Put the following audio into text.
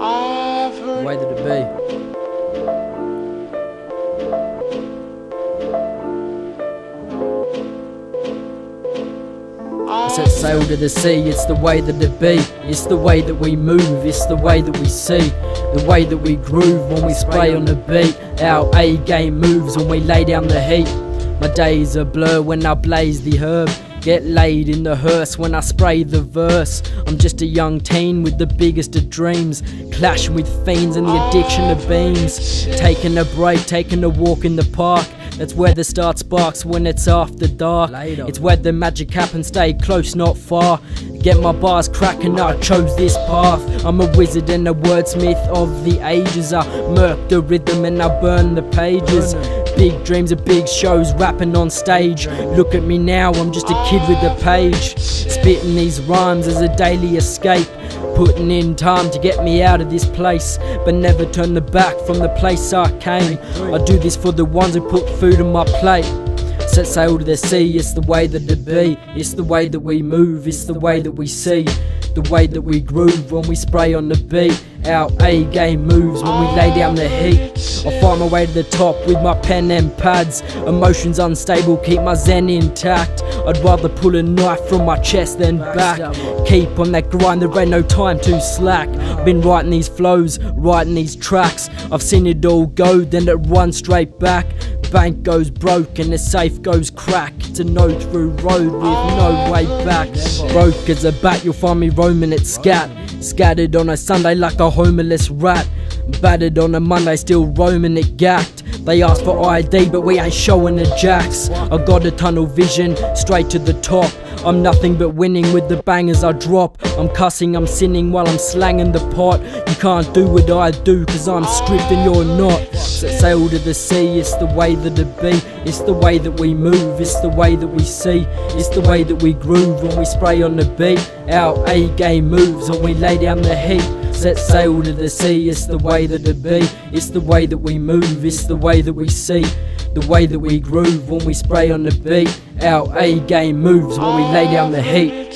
I've The heard way that it be. Set sail to the sea, it's the way that it be. It's the way that we move, it's the way that we see. The way that we groove when we spray on the beat. Our A game moves when we lay down the heat. My days are blur when I blaze the herb. Get laid in the hearse when I spray the verse. I'm just a young teen with the biggest of dreams. Clashing with fiends and the addiction of beams. Taking a break, taking a walk in the park. That's where the start sparks when it's after dark. Later. It's where the magic happens, stay close, not far. Get my bars cracking, I chose this path. I'm a wizard and a wordsmith of the ages. I murk the rhythm and I burn the pages. Big dreams of big shows, rapping on stage. Look at me now, I'm just a kid with a page. Spitting these rhymes as a daily escape. Putting in time to get me out of this place, but never turn the back from the place I came. I do this for the ones who put food on my plate. Set sail to the sea, it's the way that it be. It's the way that we move, it's the way that we see. The way that we groove when we spray on the beat. Our A game moves when we lay down the heat. I find my way to the top with my pen and pads. Emotions unstable, keep my zen intact. I'd rather pull a knife from my chest than back. Keep on that grind, there ain't no time to slack. Been writing these flows, writing these tracks. I've seen it all go, then it runs straight back. Bank goes broke and the safe goes crack. A no through road with no way back. Broke as a bat, you'll find me roaming it scat. Scattered on a Sunday like a homeless rat. Battered on a Monday, still roaming it gacked. They ask for ID, but we ain't showing the jacks. I got a tunnel vision, straight to the top. I'm nothing but winning with the bangers I drop. I'm cussing, I'm sinning while I'm slanging the pot. You can't do what I do, cause I'm Skript and you're not. It's sail to see, it's the way that it be. It's the way that we move, it's the way that we see. It's the way that we groove when we spray on the beat. Our A game moves and we lay down the heat set sail to the sea. It's the way that it be, it's the way that we move, it's the way that we see, the way that we groove when we spray on the beat. Our A game moves when we lay down the heat.